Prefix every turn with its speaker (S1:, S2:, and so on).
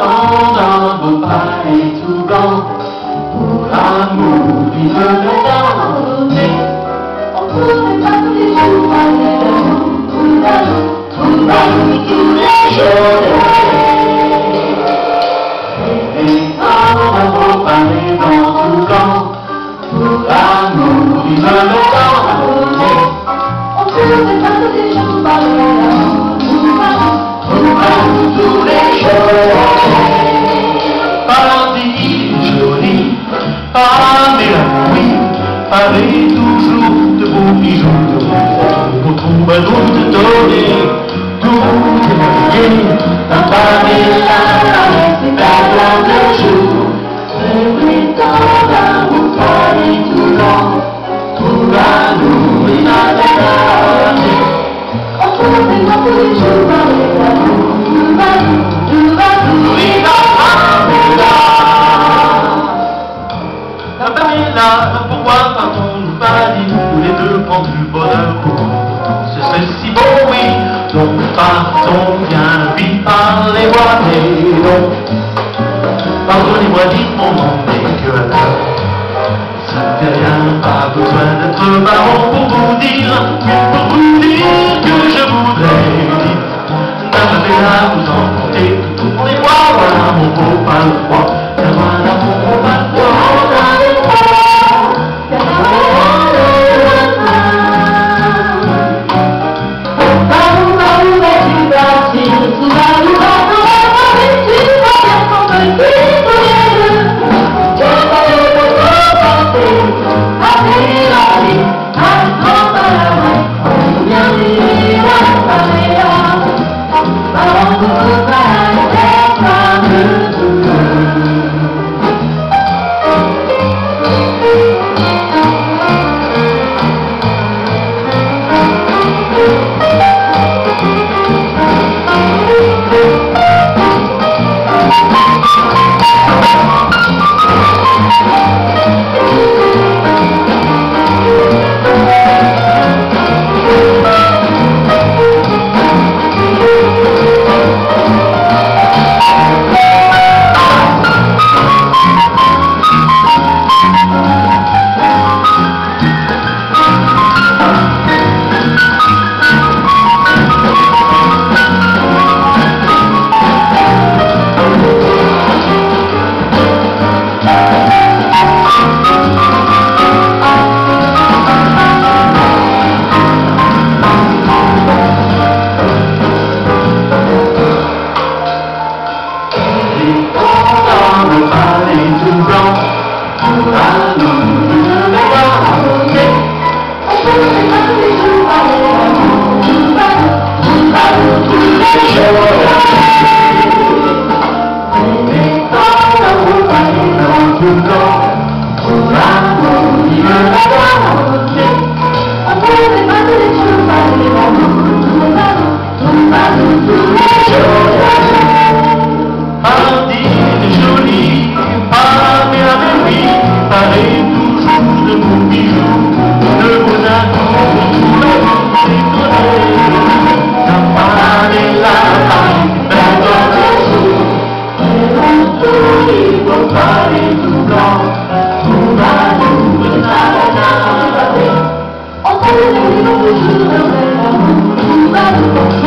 S1: dans un beau palais tout blanc, pour l'amour qui me l'a donné.
S2: On pourrait pas tous les jours
S1: pourquoi partons-nous pas dit tous les deux prendre du bonheur? Ce serait si beau, pardon, viens vite parlez-moi des dons. Pardonnez-moi vite mon nom. Ça ne fait rien, pas besoin d'être baron pour vous dire, pour vous dire que je voudrais vite. N'arrivez là, vous en Thank you.